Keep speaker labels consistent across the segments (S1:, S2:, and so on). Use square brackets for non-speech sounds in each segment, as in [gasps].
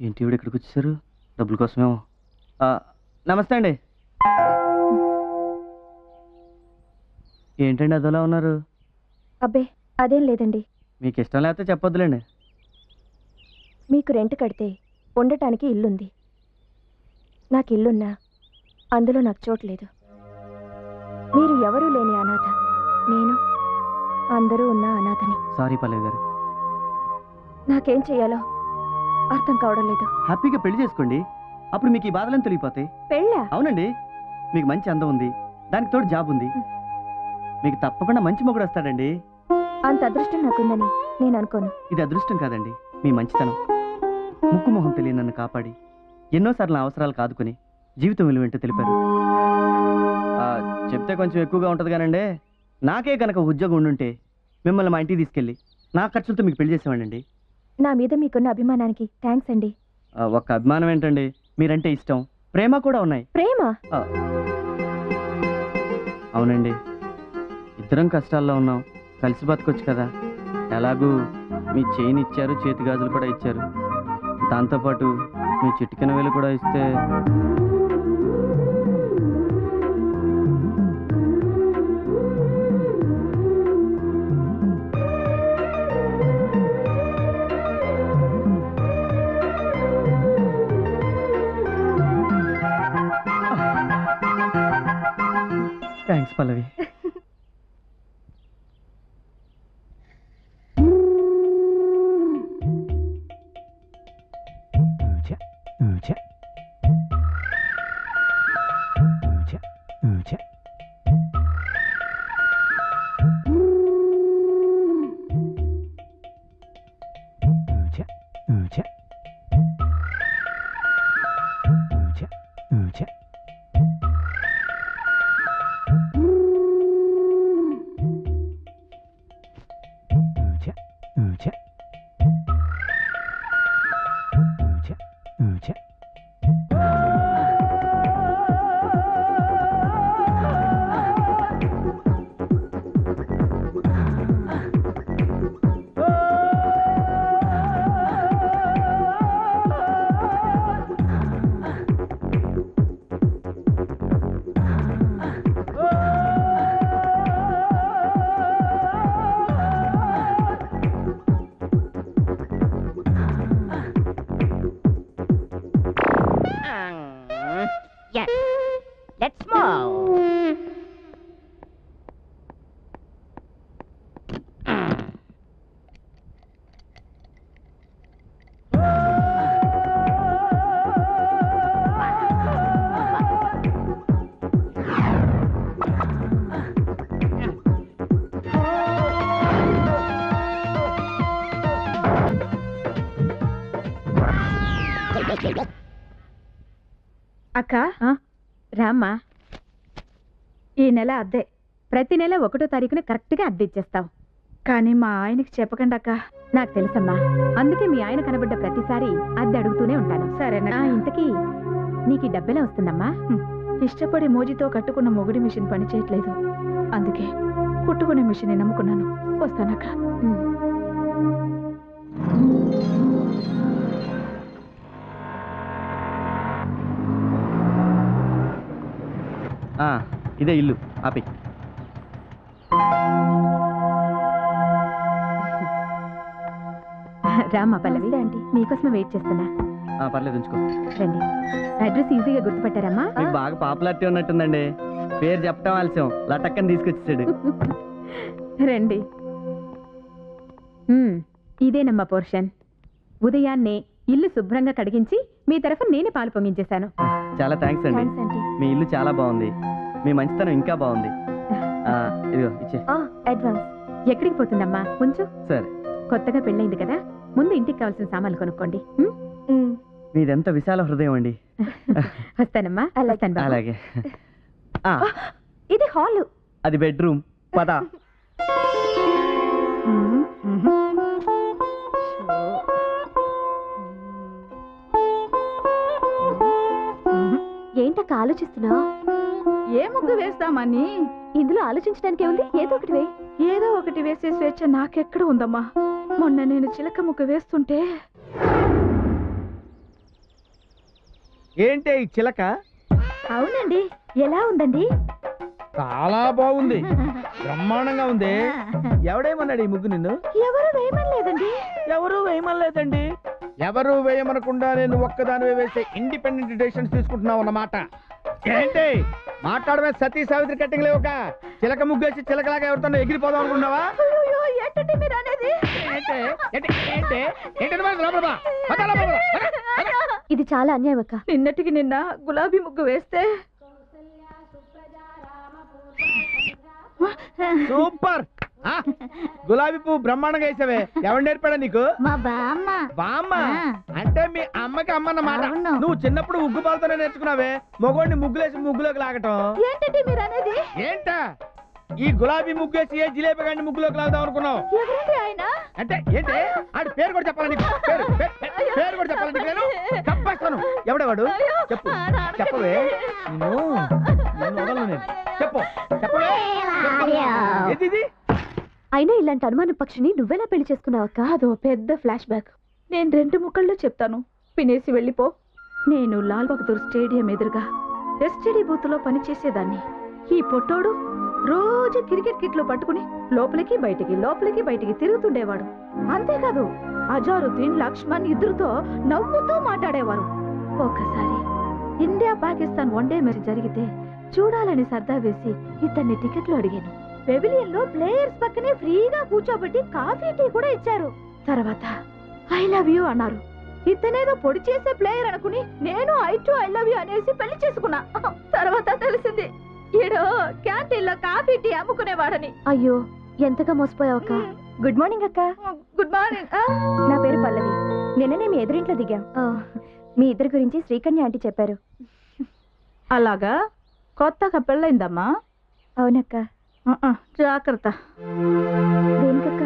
S1: ఏంటి ఇవిడ ఇక్కడికి వచ్చేసారు? డబ్బుల కోసమేమో. ఆ, నమస్తే అండి. ఏంటండి అదోలా ఉన్నారు?
S2: అబ్బే అదేం లేదండి.
S1: మీకు ఇష్టం లేకపోతే చెప్పొద్దులేండి.
S2: మీకు రెంట్ కడితే ఉండటానికి ఇల్లుంది. నాకు ఇల్లున్నా అందులో నాకు చోటు లేదు. మీరు ఎవరూ లేని అనాథ. నేను అందరూ ఉన్న అనాథని.
S1: సారీ పల్లవి గారు.
S2: నాకేం చెయ్యాలో అర్థం కావడం లేదు.
S1: హ్యాపీగా పెళ్ళి చేసుకోండి. అప్పుడు మీకు ఈ బాధలను తొలగిపోతాయి.
S2: పెళ్ళా?
S1: అవునండి. మీకు మంచి అందం ఉంది. దానికి తోడు జాబ్ ఉంది. మీకు తప్పకుండా మంచి మొగుడు వస్తాడండి.
S2: అంత అదృష్టం నాకుందని నేను అనుకోను.
S1: ఇది అదృష్టం కాదండి. మీ మంచితనం. ముక్కు మొహం తెలియని నన్ను కాపాడి. ఎన్నోసార్లు నా అవసరాలు కాదుకొని జీవితం విలువేంటో తెలిపారు. ఆ, చెప్తే కొంచెం ఎక్కువగా ఉంటుంది కానండి. నాకే కనుక ఉద్యోగం ఉండుంటే మిమ్మల్ని మా ఇంటికి తీసుకెళ్ళి నా ఖర్చులతో మీకు పెళ్ళి చేసేవాడండి
S2: నా మీద మీకున్న అభిమానానికి థ్యాంక్స్ అండి.
S1: ఆ, ఒక్క అభిమానం ఏంటండి? మీరంటే ఇష్టం. ప్రేమ కూడా ఉన్నాయి.
S2: ప్రేమ?
S1: అవునండి. ఇద్దరం కష్టాల్లో ఉన్నాం. కలిసి బతకొచ్చు కదా. ఎలాగూ మీ చైన్ ఇచ్చారు చేతి గాజులు కూడా ఇచ్చారు. దాంతోపాటు మీ చిటికెన వేలు కూడా ఇస్తే థ్యాంక్స్ పల్లవి
S3: Yes.
S4: అక్క?
S5: రామ్మా.
S4: ఈ నెల అద్దె.
S5: ప్రతి నెల ఒకటో తారీఖున కరెక్ట్గా అద్దె ఇచ్చేస్తావు.
S4: కానీ మా ఆయనకి చెప్పకండి అక్క.
S5: నాకు తెలుసమ్మా. అందుకే మీ ఆయన కనబడ్డ ప్రతిసారి అద్దె అడుగుతూనే ఉంటాను.
S4: సరేనా
S5: ఇంతకీ నీకు ఈ డబ్బెలా వస్తుందమ్మా?
S4: ఇష్టపడి మోజీతో కట్టుకున్న మొగుడి మిషన్ పని చేయట్లేదు. అందుకే కుట్టుకునే మిషన్ నమ్ముకున్నాను. వస్తానక్క.
S1: ఇదే ఇల్లు. ఆపి.
S5: రామ్మా పల్లవి
S2: ఆంటీ.
S5: మీకోసమే వెయిట్ చేస్తున్నా.
S1: ఆ, పర్లేదు ఉంచుకో.
S5: రండి. అడ్రస్ ఈజీగా గుర్తుపట్టారమ్మా.
S1: మీకు బాగా పాపులారిటీ ఉన్నట్టుందండి. పేరు చెప్పడం ఆలస్యం. లటక్కని తీసుకొచ్చేసాడు.
S5: రండి. హ్మ్, ఇదేనమ్మా పోర్షన్. ఉదయాన్నే ఇల్లు శుభ్రంగా కడిగించి మీ తరఫున నేనే పాలు పొంగించేశాను.
S1: చాలా థ్యాంక్స్ అండి.
S2: థ్యాంక్స్ ఆంటీ
S1: మీ ఇల్లు చాలా బాగుంది. మీ మంచితనం ఇంకా బాగుంది. [laughs] ఆ, ఇదిగో ఇచ్చే.
S2: ఆ, అడ్వాన్స్
S5: ఎక్కడికి పోతుందమ్మా? కొంచెం
S1: సరే.
S5: కొత్తగా పెళ్ళైంది కదా? ముందు ఇంటికి కావాల్సిన సామాన్లు కొనుక్కోండి.
S1: మీదెంత విశాల హృదయం అండి. [laughs]
S5: వస్తానమ్మా.
S1: అలాగే. ఆ, [gasps]
S2: ఇది హాల్.
S1: అది బెడ్రూమ్. పద. [laughs]
S2: ఆలోచిస్తున్నా
S4: ఏ ముగ్గు వేస్తామని?
S2: ఇందులో ఆలోచించడానికి ఏముంది? ఏదో ఒకటి వేయి.
S4: ఏదో ఒకటి వేసే స్వేచ్ఛ నాకెక్కడ ఉందమ్మా? మొన్న నేను చిలక ముక్క వేస్తుంటే
S6: ఏంటే ఈ చిలక?
S2: అవునండి. ఎలా ఉందండి?
S6: చాలా బాగుంది. బ్రహ్మాండంగా ఉంది. [laughs] ఎవడేమన్నాడు ఈ ముగ్గు నిన్ను?
S2: ఎవరు వేయమనలేదండి.
S6: ఎవరు వేయమనలేదండి? ఎవరు వేయమనకుండా నేను ఒక్కదాని వేసే ఇండిపెండెంట్ డెసిషన్స్ తీసుకుంటున్నావు అన్నమాట. ఏంటి? మాట్లాడమే సతీ సావిత్రి కట్టింగ్ లేవుక చిలక ముగ్గేసి చిలకలాగా ఎవరితో ఎగిరిపోదాం అనుకున్నావా.
S2: ఇది చాలా అన్యాయం అక్క.
S4: నిన్నటికి నిన్న గులాబీ ముగ్గు వేస్తే
S6: సూపర్. గులాబీ పువ్వు బ్రహ్మాండంగా వేసావే. ఎవరు నేర్పాడా నీకు?
S3: మా బామ్మ.
S6: అంటే మీ అమ్మకి అమ్మ అన్నమాట
S3: అవును.
S6: నువ్వు చిన్నప్పుడు ఉగ్గు పాలతోనే నేర్చుకున్నావే. మగోడిని ముగ్గులేసి ముగ్గులోకి లాగటం.
S2: ఏంటండి మీరు అనేది
S6: ఏంటా? ఈ గులాబీ ముగ్గేసి ఏ జిలేబీ గాడిని ముగ్గులోకి లాగుదాం అనుకున్నావు?
S2: ఎవరండి ఆయన?
S6: అంటే ఏంటి? ఆడి పేరు కూడా చెప్పాలని? పేరు పేరు కూడా చెప్పాలని నేను? చంపేస్తాను. ఎవడేవాడు? చెప్పు. చెప్పవే. నిన్ను నిన్ను వదలను నేను. చెప్పు. చెప్పవే. చెప్పు. ఏది ఇది
S2: అయినా ఇలాంటి అనుమాన పక్షిని నువ్వెలా పెళ్ళి చేసుకున్నావు? అక్క
S4: అదో పెద్ద ఫ్లాష్ బ్యాక్. నేను రెండు ముక్కల్లో చెప్తాను. వినేసి వెళ్ళిపో. నేను లాల్ బహదూర్ స్టేడియం ఎదురుగా ఎస్టీడీ బూత్లో పనిచేసేదాన్ని. ఈ పొట్టోడు రోజు క్రికెట్ కిట్లు పట్టుకుని లోపలికి బయటికి లోపలికి బయటికి తిరుగుతుండేవాడు. అంతేకాదు అజారుద్దీన్ లక్ష్మణ్ ఇద్దరితో నవ్వుతూ మాట్లాడేవారు. ఒక్కసారి ఇండియా పాకిస్తాన్ వన్డే మ్యాచ్ జరిగితే చూడాలని సర్దా వేసి ఇతన్ని టికెట్లు అడిగాను. పెవిలియన్లో ప్లేయర్స్ పక్కనే ఫ్రీగా కూర్చోబెట్టి కాఫీ టీ కూడా ఇచ్చారు. తర్వాత ఐ లవ్ యూ అన్నారు. ఇతనేదో పొడి చేసే ప్లేయర్ అనుకుని నేను I too I love you అనేసి పెళ్ళి చేసుకున్నా. తర్వాత తెలిసింది. ఈడు క్యాంటీన్లో కాఫీ టీ అమ్ముకునేవాడని.
S2: అయ్యో ఎంతగా మోసపోయావు అక్క. గుడ్ మార్నింగ్ అక్క.
S4: Good morning.
S2: నా పేరు పల్లవి. నిన్ననే మీ ఎదురింట్లో దిగాం. మీ ఇద్దరి గురించి శ్రీకన్య ఆంటీ చెప్పారు.
S4: అలాగా? కొత్తగా పెళ్ళైందమ్మా?
S2: అవునక్క.
S4: జాగ్రత్త.
S2: దేనికక్క?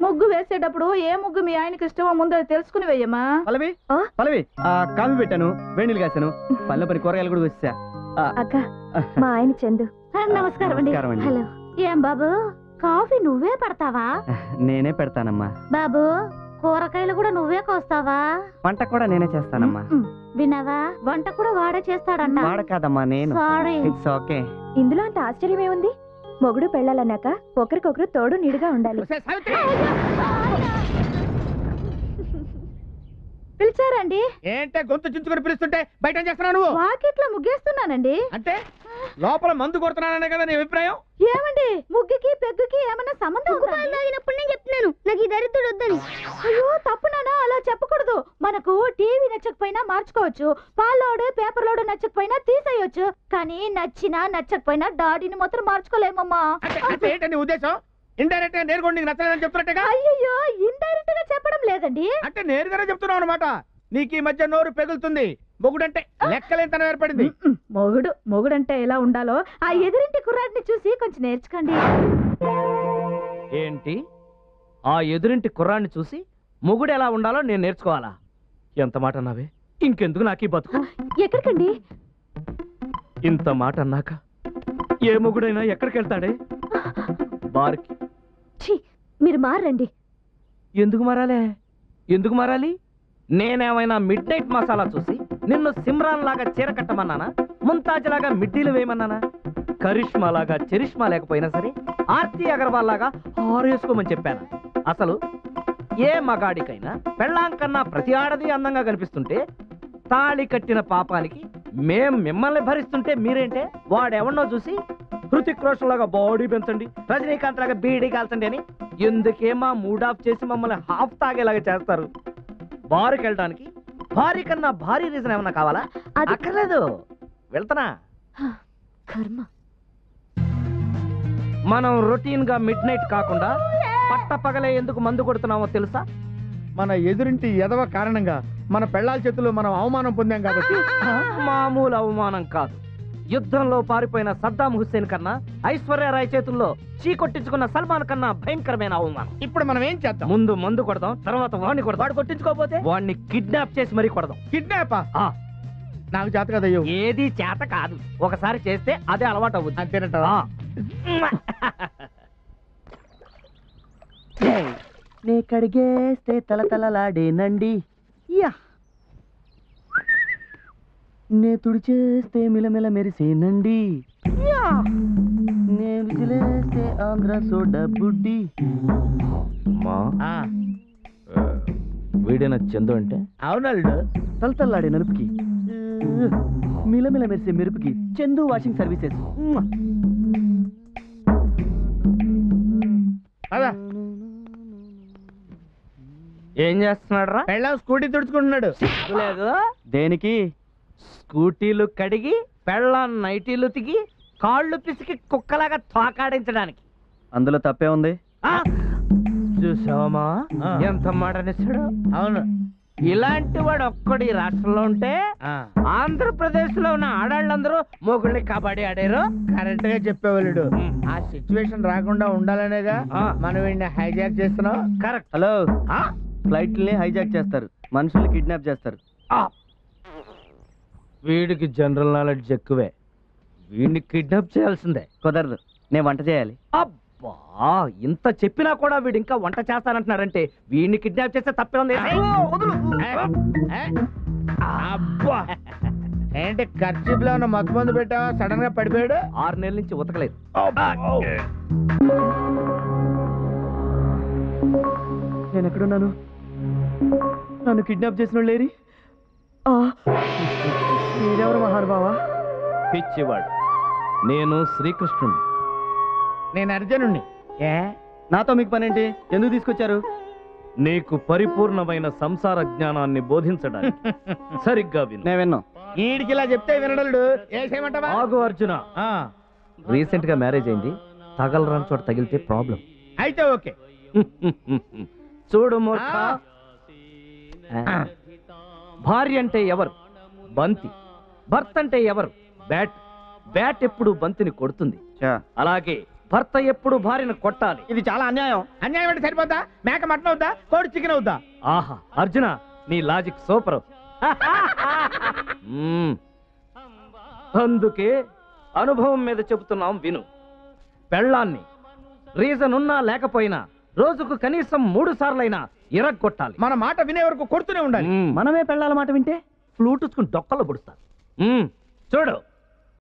S4: ముగ్గు వేసేటప్పుడు ఏ ముగ్గు మీ ఆయనకి ఇష్టమో ముందు అది తెలుసుకుని వెయ్యమ్మా.
S1: పల్లవి?
S2: ఆ?
S1: పల్లవి ఆ, కాఫీ పెట్టాను వేణీలు కాశాను పళ్ళ పని కూరగాయలు కూడా వచ్చా.
S2: అక్క మా ఆయన చందు.
S4: నమస్కారం అండి.
S2: హలో.
S4: ఏం బాబు కాఫీ నువ్వే పడతావా?
S1: నేనే పెడతానమ్మా.
S4: బాబు కూరగాయలు కూడా నువ్వే కోస్తావా?
S1: పంట కూడా నేనే చేస్తానమ్మా.
S4: విన్నావా? వంట కూడా వాడే చేస్తాడంట.
S1: వాడ కాదమ్మా నేను.
S4: సారీ
S1: ఇట్స్ ఓకే
S2: ఇందులో అంత ఆశ్చర్యం ఏముంది మొగుడు పెళ్ళాలన్నాక ఒకరికొకరు తోడు నిడుగా ఉండాలి
S6: ఒసేయ్ సావిత్రి
S4: పిలిచారండి.
S6: ఏంటే గొంతు చించుకొని పిలుస్తుంటే బయట ఏం చేస్తున్నావు నువ్వు?
S4: వాకిట్లో ముగ్గేస్తున్నానండి.
S6: అంటే లోపల మందు కొడుతున్నాననే కదా నీ అభిప్రాయం?
S4: ఏమండి? ముగ్గుకి పెగ్గుకి ఏమన్నా సంబంధం ఉందా?
S2: నేను చెప్తున్నాను. నాకు ఈ దరిద్రుడు వద్దని.
S4: అయ్యో తప్పు నాన్న అలా చెప్పకూడదు. మనకు టీవీ నచ్చకపోయినా మార్చుకోవచ్చు. పాలోడు పేపర్ లోడు నచ్చకపోయినా తీసేయొచ్చు. కానీ నచ్చినా నచ్చకపోయినా డాడీని మాత్రం మార్చుకోలేమమ్మా.
S6: అంటే అంటే ఏంటి నీ ఉద్దేశం? ఇండైరెక్ట్గా కూడా నీకు నచ్చలేదని చెప్తున్నట్టుగా?
S4: అయ్యయ్యో ఇండైరెక్ట్గా చెప్పడం లేదండి.
S6: అంటే నేరుగానే చెప్తున్నావు అనమాట నీకు ఈ మధ్య నోరు పెగులుతుంది. మొగుడంటే లెక్కలేంతనం ఏర్పడింది.
S4: మొగుడు మొగుడంటే ఎలా ఉండాలో ఆ ఎదురింటి కుర్రాడిని చూసి కొంచెం నేర్చుకోండి.
S7: ఏంటి? ఆ ఎదురింటి కుర్రాన్ని చూసి మొగుడు ఎలా ఉండాలో నేను నేర్చుకోవాలా? ఎంత మాట అన్నావే? ఇంకెందుకు నాకు ఈ బతుకు?
S2: ఎక్కడికండి?
S7: ఇంత మాట అన్నాక ఏ మొగుడైనా ఎక్కడికి వెళ్తాడే బార్కి.
S2: ఛీ మీరు మారండి.
S7: ఎందుకు మారాలే? ఎందుకు మారాలి? నేనేమైనా మిడ్ నైట్ మసాలా చూసి నిన్ను సిమ్రాన్ లాగా చీర కట్టమన్నానా? ముంతాజ్ లాగా మిడ్డీలు వేయమన్నానా? కరిష్మా లాగా చరిష్మా లేకపోయినా సరే ఆర్తి అగర్వాల్ లాగా హారేసుకోమని చెప్పాను? అసలు ఏ మగాడికైనా పెళ్ళాం కన్నా ప్రతి ఆడది అందంగా కనిపిస్తుంటే తాళి కట్టిన పాపానికి మేం మిమ్మల్ని భరిస్తుంటే మీరేంటే? వాడెవన్నో చూసి హృతిక్ రోషన్ లాగా బాడీ పెంచండి. రజనీకాంత్ లాగా బీడీ కాల్చండి అని ఎందుకే మా మూడ్ ఆఫ్ చేసి మమ్మల్ని హాఫ్ తాగేలాగా చేస్తారు? బారుకి వెళ్ళడానికి భారీ కన్నా భారీ రీజన్ ఏమన్నా కావాలా? అక్కర్లేదు. వెళ్తానా?
S2: కర్మ.
S7: మనం రొటీన్గా మిడ్ నైట్ కాకుండా పట్ట పగలే ఎందుకు మందు కొడుతున్నామో తెలుసా?
S6: మన ఎదురింటి ఎదవ కారణంగా మన పెళ్ళాల చేతుల్లో మనం అవమానం పొందాం కాబట్టి.
S7: మామూలు అవమానం కాదు. యుద్ధంలో పారిపోయిన సద్దాం హుస్సేన్ కన్నా ఐశ్వర్యరాయ్ చేతుల్లో చీకొట్టించుకున్న సల్మాన్ కన్నా భయంకరమైన అవమానం.
S6: ఇప్పుడు మనం ఏం చేద్దాం?
S7: ముందు మందు కొడదాం తర్వాత వాడిని కొడదాం. వాడు కొట్టించుకోపోతే వాడిని కిడ్నాప్ చేసి మరీ కొడదాం.
S6: కిడ్నాపా?
S7: ఆ.
S6: నాకు చేత కదయ్యో
S7: ఏది చేత కాదు. ఒకసారి చేస్తే అదే అలవాటు అవుద్ది.
S6: అంతేనట
S7: ఆ.
S1: నే కడిగేస్తే తల తలలాడేనండి. యా. నే తుడిచేస్తే మిలమిల మెరిసేనండి. యా! నే విజిలేస్తే ఆంధ్ర సోడా బుడ్డి.
S7: మా?
S6: ఆ,
S7: వీడిన చందు అంటే?
S6: అవునల్లుడు.
S1: తలతల్లాడే నలుపుకి. మిలమిల మెరిసే మెరుపుకి చందు వాషింగ్ సర్వీసెస్.
S6: అదా
S7: ఏం చేస్తున్నాడు రా
S6: పెళ్ళం స్కూటీ తుడుచుకుంటున్నాడు.
S7: లేదు.
S1: దేనికి?
S7: స్కూటీలు కడిగి పెళ్ళాం నైటీలు తిగి కాళ్ళు పిసికి కుక్కలాగా తోకాడించడానికి.
S1: అందులో తప్పే ఉంది!
S7: చూసావమ్మా. ఎంత మాటనిస్తాడు
S6: అవును.
S7: ఇలాంటి వాడు ఒక్కడు ఈ రాష్ట్రంలో ఉంటే ఆంధ్రప్రదేశ్లో ఉన్న ఆడాళ్ళందరూ మొగుళ్ళని కబడ్డీ ఆడారు.
S6: కరెక్ట్గా చెప్పేవాళ్ళు. ఆ సిచ్యువేషన్ రాకుండా ఉండాలనేగా. మనం వీడిని హైజాక్ చేస్తున్నాం.
S7: కరెక్ట్.
S1: హలో.
S7: ఆ?
S1: ఫ్లైట్లని హైజాక్ చేస్తారు. మనుషుల్ని కిడ్నాప్ చేస్తారు.
S7: వీడికి జనరల్ నాలెడ్జ్ ఎక్కువే. వీడిని కిడ్నాప్ చేయాల్సిందే.
S1: కుదరదు. నేను వంట చేయాలి.
S7: అబ్బా ఇంత చెప్పినా కూడా వీడు ఇంకా వంట చేస్తానంటున్నాడంటే వీడిని కిడ్నాప్ చేస్తే తప్పే ఉంది
S6: అబ్బా. ఏంటి ఖర్చీప్లో ఉన్న మత్తు మందు పెట్టావా? సడన్గా పడిపోయాడు?
S7: ఆరు నెలల నుంచి ఉతకలేదు.
S1: నేను ఎక్కడున్నాను నన్ను కిడ్నాప్ చేసిన వాళ్ళు లేరి? ఆ, మీరెవరు మహానుభావా?
S7: పిచ్చివాడు. నేను శ్రీకృష్ణుడు
S6: నేను అర్జునుణ్ణి. ఏ?
S1: నాతో మీకు పనేంటి? ఎందుకు తీసుకొచ్చారు?
S7: నీకు పరిపూర్ణమైన సంసార జ్ఞానాన్ని బోధించడానికి. [laughs] సరిగ్గా విను.
S1: నేను విన్నాం.
S6: ఈడికి ఇలా చెప్తే వినడలుడు. ఏ చేయమంటావా
S7: ఆగు అర్జున.
S6: ఆ,
S7: రీసెంట్గా మ్యారేజ్ అయింది. తగలరాని చోట తగిలితే ప్రాబ్లం.
S6: అయితే ఓకే. [laughs]
S7: చూడు మూర్ఖ.
S6: ఆ.
S7: భార్య అంటే ఎవరు? బంతి. భర్త అంటే ఎవరు? బ్యాట్. బ్యాట్ ఎప్పుడు బంతిని కొడుతుంది? అలాగే భర్త ఎప్పుడు భార్యను కొట్టాలి?
S1: ఇది చాలా అన్యాయం.
S6: అన్యాయం అంటే సరిపోద్దా? మేక మటన్ అవుద్దా? కోడి చికెన్ అవుద్దా?
S7: ఆహా అర్జున నీ లాజిక్ సూపర్. అందుకే అనుభవం మీద చెబుతున్నాం విను. పెళ్ళాన్ని రీజన్ ఉన్నా లేకపోయినా రోజుకు కనీసం మూడు సార్లైనా ఇరగొట్టాలి.
S6: మన మాట వినే వరకు కొడుతూనే ఉండాలి.
S1: మనమే పెళ్ళాల మాట వింటే
S7: ఫ్లూట్ వచ్చుకుని డొక్కలో పుడుస్తారు. చూడు.